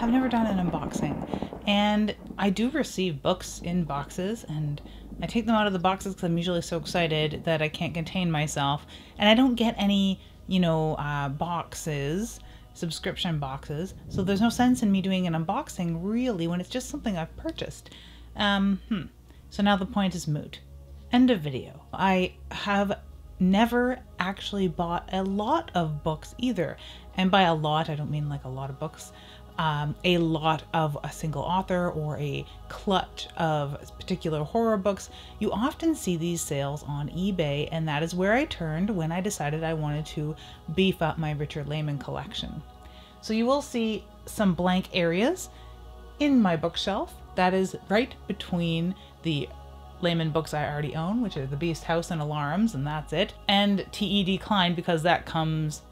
have never done an unboxing. And I do receive books in boxes and I take them out of the boxes because I'm usually so excited that I can't contain myself. And I don't get any, you know, uh, boxes, subscription boxes. So there's no sense in me doing an unboxing really when it's just something I've purchased. Um, hmm. So now the point is moot. End of video. I have never actually bought a lot of books either. And by a lot, I don't mean like a lot of books um, a lot of a single author or a clutch of particular horror books, you often see these sales on eBay, and that is where I turned when I decided I wanted to beef up my Richard Laymon collection. So you will see some blank areas in my bookshelf. That is right between the Laymon books I already own, which are The Beast House and Alarms, and that's it, and T.E. Klein because that comes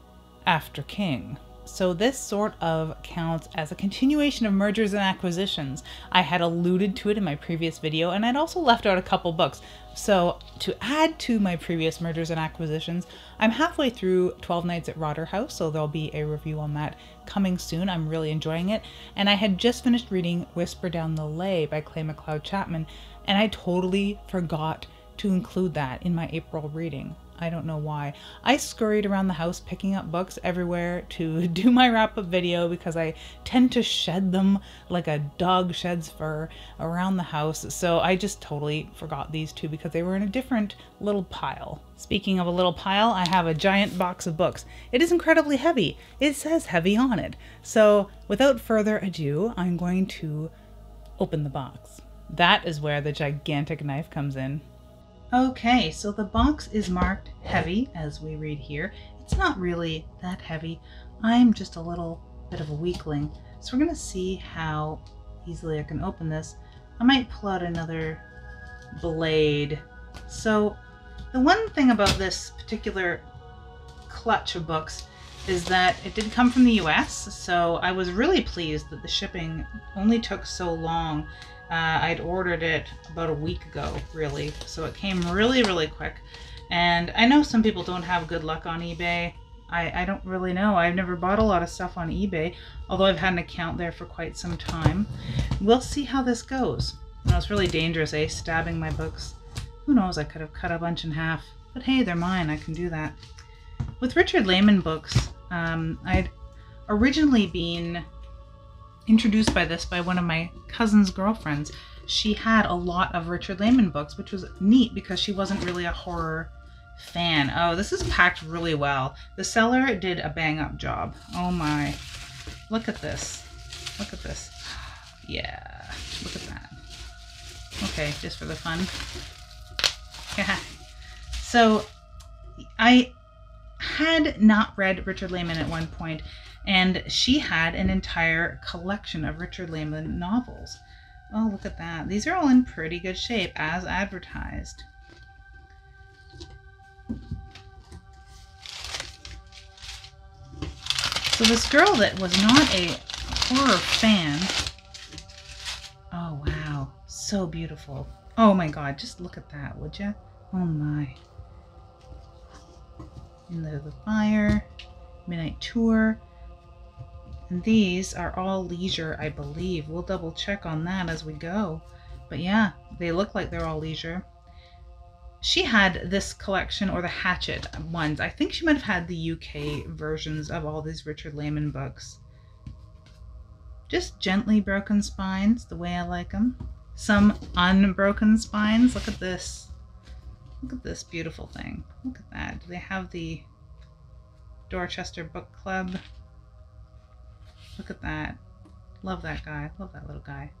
after King. So this sort of counts as a continuation of mergers and acquisitions. I had alluded to it in my previous video and I'd also left out a couple books. So to add to my previous mergers and acquisitions, I'm halfway through 12 Nights at Rotter House, so there'll be a review on that coming soon. I'm really enjoying it. And I had just finished reading Whisper Down the Lane by Clay McLeod Chapman, and I totally forgot to include that in my April reading. I don't know why. I scurried around the house picking up books everywhere to do my wrap up video because I tend to shed them like a dog sheds fur around the house. So I just totally forgot these two because they were in a different little pile. Speaking of a little pile, I have a giant box of books. It is incredibly heavy. It says heavy on it. So without further ado, I'm going to open the box. That is where the gigantic knife comes in. Okay, so the box is marked heavy, as we read here. It's not really that heavy. I'm just a little bit of a weakling. So we're going to see how easily I can open this. I might pull out another blade. So the one thing about this particular clutch of books is that it did come from the US, so I was really pleased that the shipping only took so long. Uh, I'd ordered it about a week ago, really, so it came really, really quick. And I know some people don't have good luck on eBay. I, I don't really know. I've never bought a lot of stuff on eBay, although I've had an account there for quite some time. We'll see how this goes. You know, it's really dangerous, eh? Stabbing my books. Who knows? I could have cut a bunch in half. But hey, they're mine. I can do that. With Richard Laymon books, um, I'd originally been introduced by this by one of my cousin's girlfriends. She had a lot of Richard Laymon books, which was neat because she wasn't really a horror fan. Oh, this is packed really well. The seller did a bang up job. Oh my. Look at this. Look at this. Yeah, look at that. Okay, just for the fun. Yeah. So I had not read Richard Laymon at one point, and she had an entire collection of Richard Laymon novels. Oh, look at that. These are all in pretty good shape, as advertised. So this girl that was not a horror fan... Oh, wow. So beautiful. Oh my god, just look at that, would you? Oh my. Into the Fire, Midnight Tour. And these are all leisure, I believe. We'll double check on that as we go. But yeah, they look like they're all leisure. She had this collection, or the Hatchet ones. I think she might have had the UK versions of all these Richard Laymon books. Just gently broken spines, the way I like them. Some unbroken spines. Look at this. Look at this beautiful thing. Look at that. Do they have the Dorchester Book Club? Look at that. Love that guy. Love that little guy.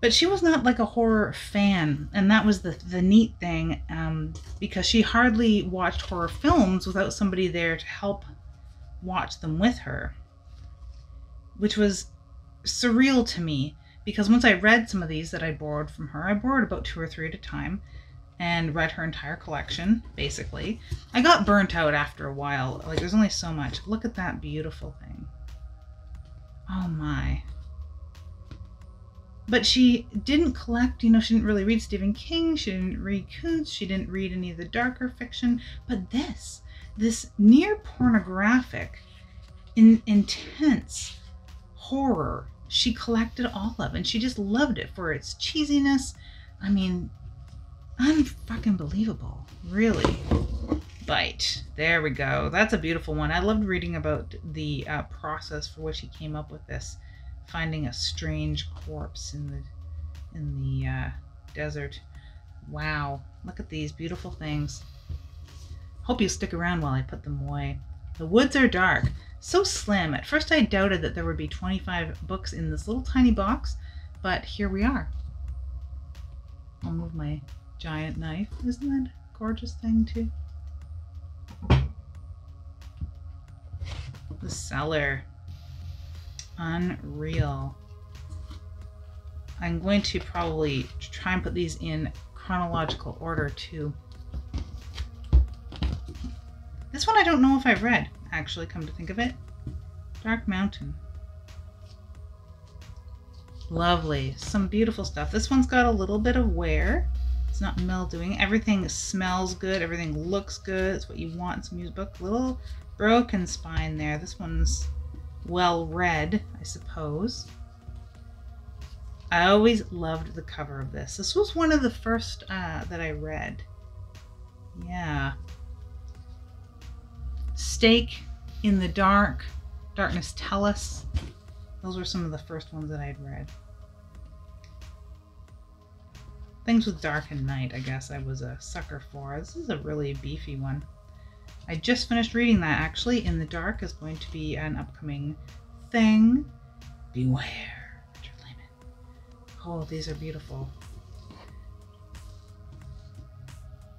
But she was not like a horror fan, and that was the the neat thing, um, because she hardly watched horror films without somebody there to help watch them with her, which was surreal to me. Because once I read some of these that I borrowed from her, I borrowed about two or three at a time, and read her entire collection, basically. I got burnt out after a while. Like, there's only so much. Look at that beautiful thing. Oh my. But she didn't collect, you know, she didn't really read Stephen King, she didn't read Koontz, she didn't read any of the darker fiction. But this, this near pornographic, in, intense horror she collected all of and she just loved it for its cheesiness. I mean, unfucking believable, really. Bite. There we go. That's a beautiful one. I loved reading about the uh, process for which he came up with this, finding a strange corpse in the in the uh, desert. Wow, look at these beautiful things. Hope you stick around while I put them away. The woods are dark, so slim. At first I doubted that there would be 25 books in this little tiny box, but here we are. I'll move my giant knife. Isn't that a gorgeous thing too? The cellar. Unreal. I'm going to probably try and put these in chronological order too. This one I don't know if I've read, actually, come to think of it. Dark Mountain. Lovely. Some beautiful stuff. This one's got a little bit of wear. It's not mildewing. Everything smells good. Everything looks good. It's what you want in some music book. Little broken spine there. This one's well read, I suppose. I always loved the cover of this. This was one of the first uh, that I read. Yeah. Stake in the Dark, Darkness Tell Us. Those were some of the first ones that I'd read. Things with Dark and Night, I guess I was a sucker for. This is a really beefy one. I just finished reading that actually. In the Dark is going to be an upcoming thing. Beware. Richard Laymon. Oh, these are beautiful.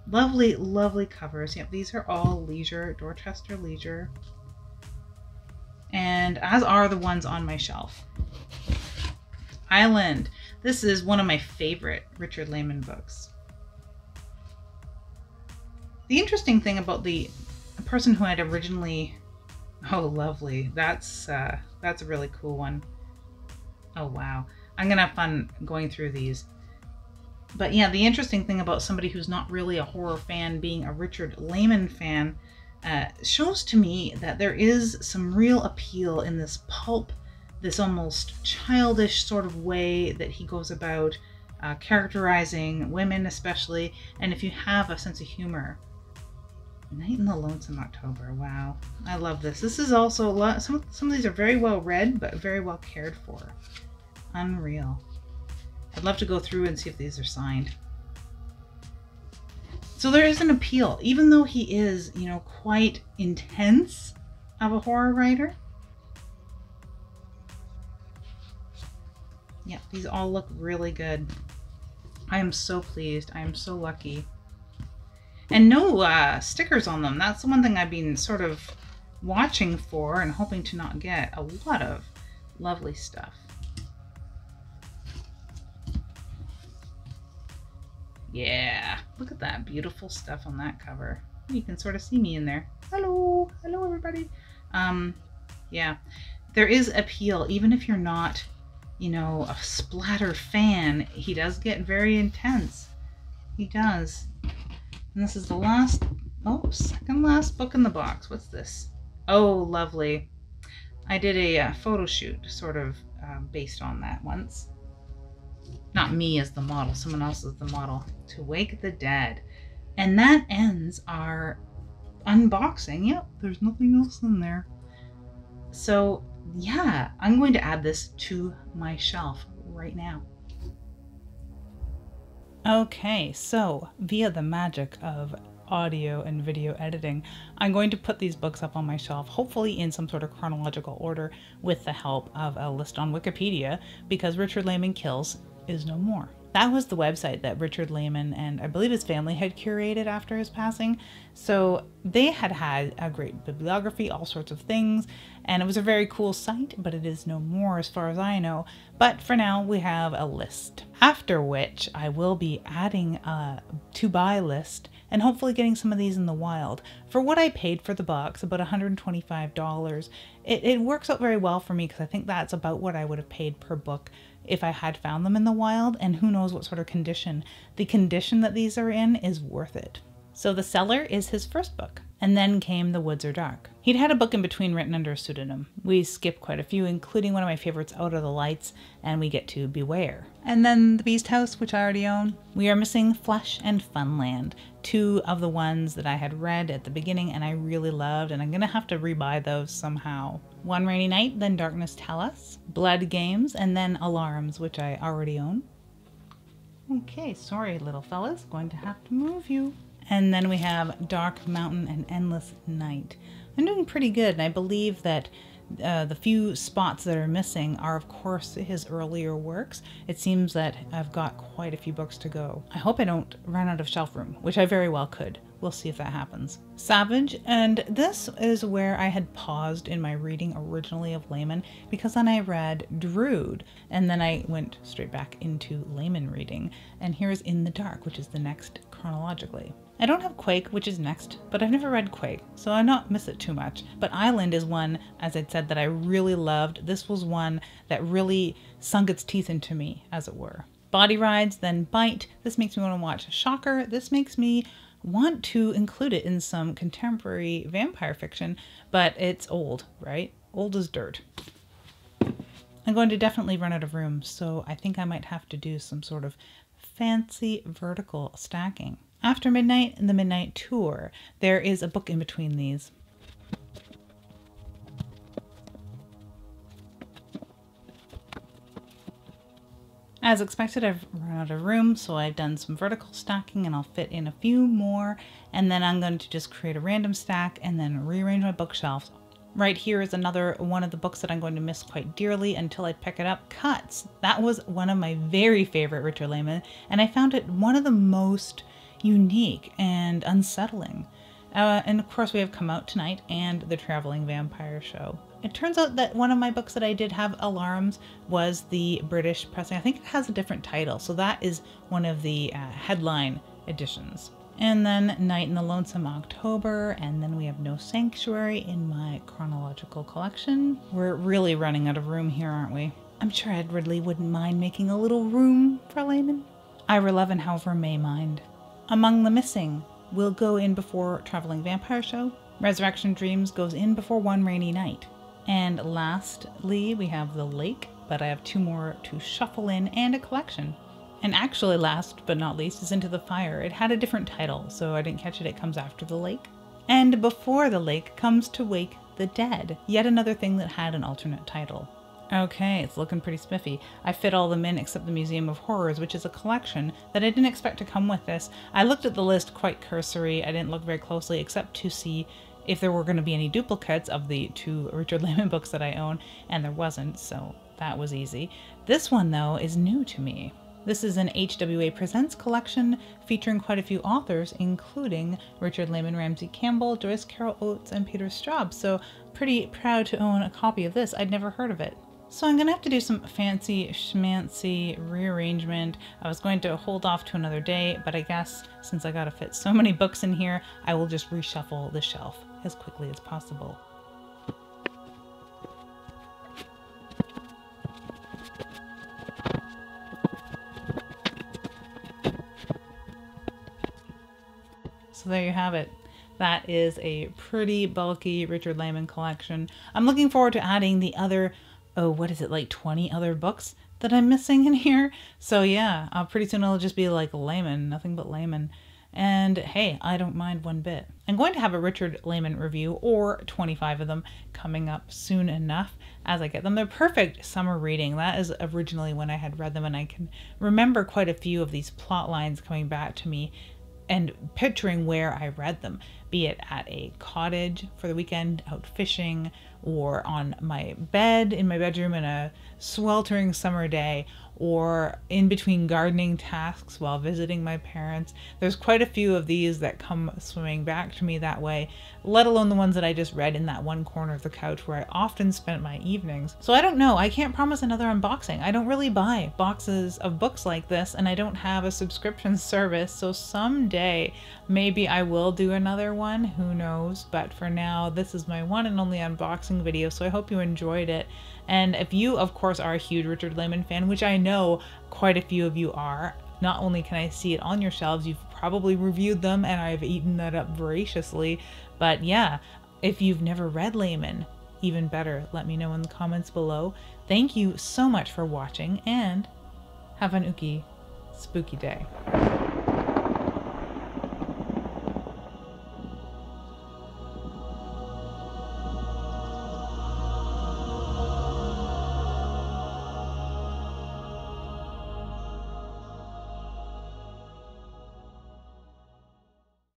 Lovely, lovely covers. Yep, these are all Leisure, Dorchester Leisure. And as are the ones on my shelf. Island. This is one of my favorite Richard Laymon books. The interesting thing about the person who had originally oh lovely that's uh that's a really cool one. Oh wow I'm gonna have fun going through these. But yeah, the interesting thing about somebody who's not really a horror fan being a Richard Laymon fan uh, shows to me that there is some real appeal in this pulp, this almost childish sort of way that he goes about uh, characterizing women, especially. And if you have a sense of humor, Night in the Lonesome October. Wow, I love this. This is also a lot. Some some of these are very well read, but very well cared for. Unreal. I'd love to go through and see if these are signed. So there is an appeal, even though he is, you know, quite intense of a horror writer. Yeah, these all look really good. I am so pleased. I am so lucky. And no uh, stickers on them. That's the one thing I've been sort of watching for and hoping to not get. A lot of lovely stuff. Yeah, look at that beautiful stuff on that cover. You can sort of see me in there. Hello, hello everybody. Um, yeah, there is appeal, even if you're not, you know, a splatter fan, he does get very intense. He does. And this is the last, oh, second last book in the box. What's this? Oh, lovely. I did a uh, photo shoot sort of uh, based on that once not me as the model, someone else as the model, to wake the dead. And that ends our unboxing. Yep, there's nothing else in there. So, yeah, I'm going to add this to my shelf right now. Okay, so via the magic of audio and video editing, I'm going to put these books up on my shelf, hopefully in some sort of chronological order with the help of a list on Wikipedia, because Richard Laymon Kills is no more. That was the website that Richard Laymon and I believe his family had curated after his passing. So they had had a great bibliography, all sorts of things, and it was a very cool site, but it is no more as far as I know. But for now, we have a list. After which, I will be adding a to buy list and hopefully getting some of these in the wild. For what I paid for the box, about $125, it, it works out very well for me because I think that's about what I would have paid per book if I had found them in the wild, and who knows what sort of condition. The condition that these are in is worth it. So The Cellar is his first book. And then came The Woods Are Dark. He'd had a book in between written under a pseudonym. We skip quite a few, including one of my favorites, Out Are the Lights, and we get to Beware. And then The Beast House, which I already own. We are missing Flesh and Funland, two of the ones that I had read at the beginning and I really loved, and I'm gonna have to rebuy those somehow. One Rainy Night, then Darkness Tell Us, Blood Games, and then Alarms, which I already own. Okay, sorry, little fellas, going to have to move you. And then we have Dark Mountain and Endless Night. I'm doing pretty good, and I believe that uh, the few spots that are missing are, of course, his earlier works. It seems that I've got quite a few books to go. I hope I don't run out of shelf room, which I very well could. We'll see if that happens. Savage, and this is where I had paused in my reading originally of Laymon because then I read Drood, and then I went straight back into Laymon reading. And here's In the Dark, which is the next chronologically. I don't have Quake, which is next, but I've never read Quake, so I not miss it too much. But Island is one, as I'd said, that I really loved. This was one that really sunk its teeth into me, as it were. Body Rides, then Bite. This makes me want to watch Shocker. This makes me want to include it in some contemporary vampire fiction, but it's old, right? Old as dirt. I'm going to definitely run out of room, so I think I might have to do some sort of fancy vertical stacking. After Midnight and the Midnight Tour, there is a book in between these. As expected, I've run out of room, so I've done some vertical stacking and I'll fit in a few more. And then I'm going to just create a random stack and then rearrange my bookshelves. Right here is another one of the books that I'm going to miss quite dearly until I pick it up, Cuts. That was one of my very favorite Richard Laymon, and I found it one of the most unique and unsettling. Uh, and of course, we have Come Out Tonight and The Traveling Vampire Show. It turns out that one of my books that I did have alarms was the British pressing. I think it has a different title, so that is one of the uh, headline editions. And then Night in the Lonesome October, and then we have No Sanctuary in my chronological collection. We're really running out of room here, aren't we? I'm sure Edward Lee wouldn't mind making a little room for Laymon. Ira Levin, however, may mind. Among the Missing will go in before Traveling Vampire Show. Resurrection Dreams goes in before One Rainy Night. And lastly, we have The Lake, but I have two more to shuffle in and a collection. And actually, last but not least, is Into the Fire. It had a different title, so I didn't catch it. It comes after The Lake. And before The Lake comes To Wake the Dead, yet another thing that had an alternate title. Okay, it's looking pretty spiffy. I fit all them in except the Museum of Horrors, which is a collection that I didn't expect to come with this. I looked at the list quite cursory. I didn't look very closely except to see if there were going to be any duplicates of the two Richard Laymon books that I own, and there wasn't, so that was easy. This one, though, is new to me. This is an HWA Presents collection featuring quite a few authors, including Richard Laymon Ramsey Campbell, Joyce Carol Oates, and Peter Straub. So, pretty proud to own a copy of this. I'd never heard of it. So I'm gonna have to do some fancy schmancy rearrangement. I was going to hold off to another day, but I guess since I gotta fit so many books in here, I will just reshuffle the shelf as quickly as possible. So there you have it. That is a pretty bulky Richard Laymon collection. I'm looking forward to adding the other oh, what is it, like 20 other books that I'm missing in here? So yeah, uh, pretty soon it'll just be like Laymon, nothing but Laymon. And hey, I don't mind one bit. I'm going to have a Richard Laymon review or 25 of them coming up soon enough as I get them. They're perfect summer reading. That is originally when I had read them, and I can remember quite a few of these plot lines coming back to me and picturing where I read them, be it at a cottage for the weekend, out fishing, or on my bed in my bedroom in a sweltering summer day or in between gardening tasks while visiting my parents. There's quite a few of these that come swimming back to me that way, let alone the ones that I just read in that one corner of the couch where I often spent my evenings. So I don't know, I can't promise another unboxing. I don't really buy boxes of books like this and I don't have a subscription service, so someday maybe I will do another one, who knows, but for now this is my one and only unboxing video, so I hope you enjoyed it. And if you, of course, are a huge Richard Laymon fan, which I know quite a few of you are, not only can I see it on your shelves, you've probably reviewed them and I've eaten that up voraciously. But yeah, if you've never read Laymon, even better, let me know in the comments below. Thank you so much for watching and have an ookie spooky day.